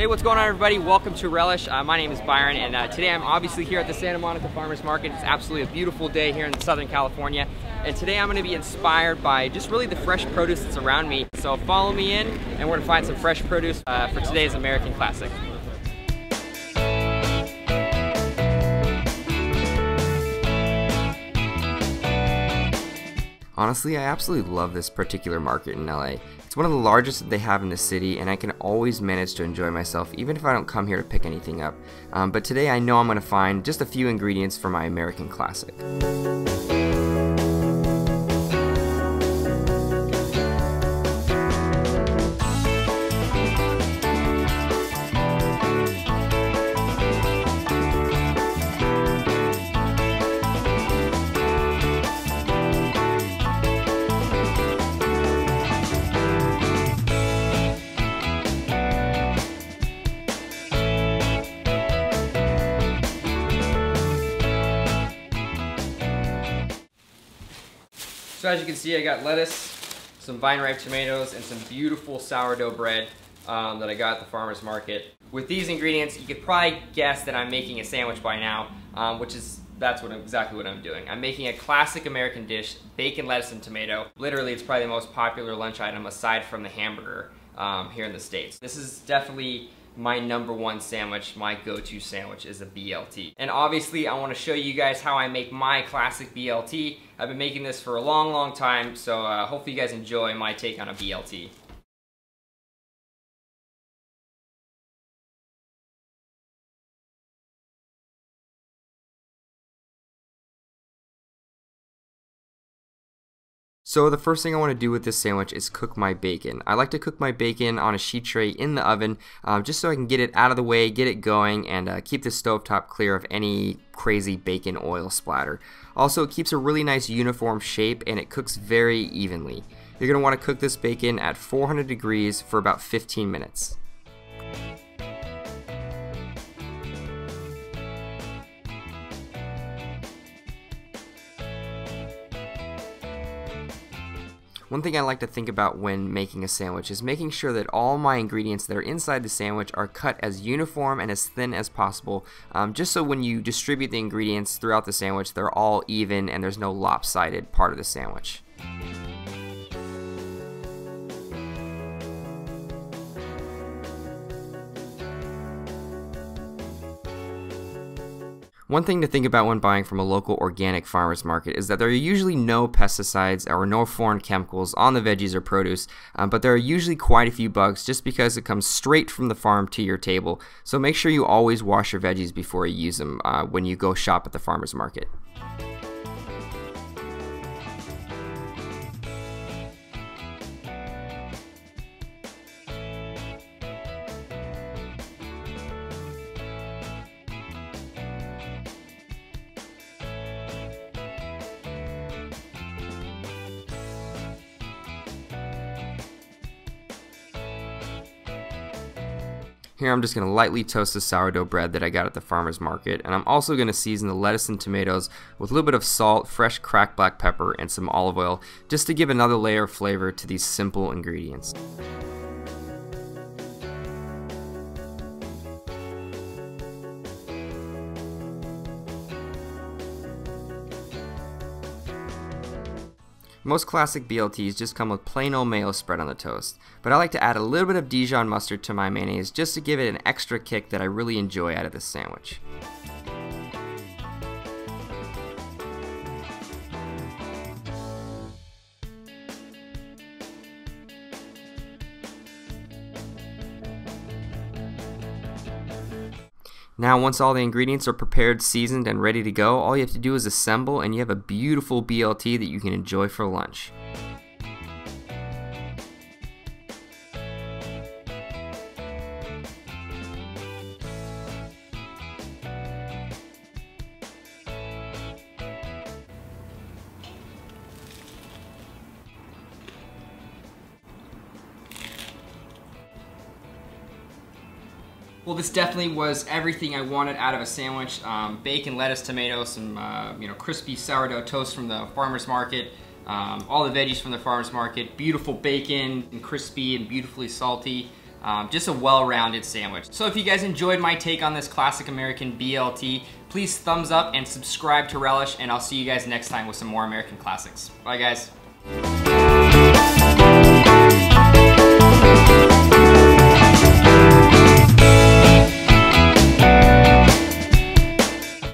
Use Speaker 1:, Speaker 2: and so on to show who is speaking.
Speaker 1: Hey, what's going on everybody? Welcome to Relish. Uh, my name is Byron and uh, today I'm obviously here at the Santa Monica Farmers Market. It's absolutely a beautiful day here in Southern California. And today I'm gonna be inspired by just really the fresh produce that's around me. So follow me in and we're gonna find some fresh produce uh, for today's American Classic.
Speaker 2: Honestly, I absolutely love this particular market in LA. It's one of the largest that they have in the city, and I can always manage to enjoy myself even if I don't come here to pick anything up. Um, but today I know I'm going to find just a few ingredients for my American Classic.
Speaker 1: So as you can see, I got lettuce, some vine ripe tomatoes, and some beautiful sourdough bread um, that I got at the farmer's market. With these ingredients, you could probably guess that I'm making a sandwich by now, um, which is that's what exactly what I'm doing. I'm making a classic American dish, bacon, lettuce, and tomato. Literally, it's probably the most popular lunch item aside from the hamburger um, here in the States. This is definitely my number one sandwich, my go-to sandwich is a BLT. And obviously I wanna show you guys how I make my classic BLT. I've been making this for a long, long time, so uh, hopefully you guys enjoy my take on a BLT.
Speaker 2: So the first thing I want to do with this sandwich is cook my bacon. I like to cook my bacon on a sheet tray in the oven um, just so I can get it out of the way, get it going, and uh, keep the stovetop clear of any crazy bacon oil splatter. Also, it keeps a really nice uniform shape and it cooks very evenly. You're going to want to cook this bacon at 400 degrees for about 15 minutes. One thing I like to think about when making a sandwich is making sure that all my ingredients that are inside the sandwich are cut as uniform and as thin as possible, um, just so when you distribute the ingredients throughout the sandwich, they're all even and there's no lopsided part of the sandwich. One thing to think about when buying from a local organic farmer's market is that there are usually no pesticides or no foreign chemicals on the veggies or produce, um, but there are usually quite a few bugs just because it comes straight from the farm to your table. So make sure you always wash your veggies before you use them uh, when you go shop at the farmer's market. Here I'm just going to lightly toast the sourdough bread that I got at the farmer's market and I'm also going to season the lettuce and tomatoes with a little bit of salt, fresh cracked black pepper, and some olive oil just to give another layer of flavor to these simple ingredients. Most classic BLTs just come with plain old mayo spread on the toast, but I like to add a little bit of Dijon mustard to my mayonnaise just to give it an extra kick that I really enjoy out of this sandwich. Now once all the ingredients are prepared, seasoned, and ready to go, all you have to do is assemble and you have a beautiful BLT that you can enjoy for lunch.
Speaker 1: Well, this definitely was everything I wanted out of a sandwich. Um, bacon, lettuce, tomato, some uh, you know crispy sourdough toast from the farmer's market, um, all the veggies from the farmer's market, beautiful bacon and crispy and beautifully salty. Um, just a well-rounded sandwich. So if you guys enjoyed my take on this classic American BLT, please thumbs up and subscribe to Relish, and I'll see you guys next time with some more American classics. Bye guys.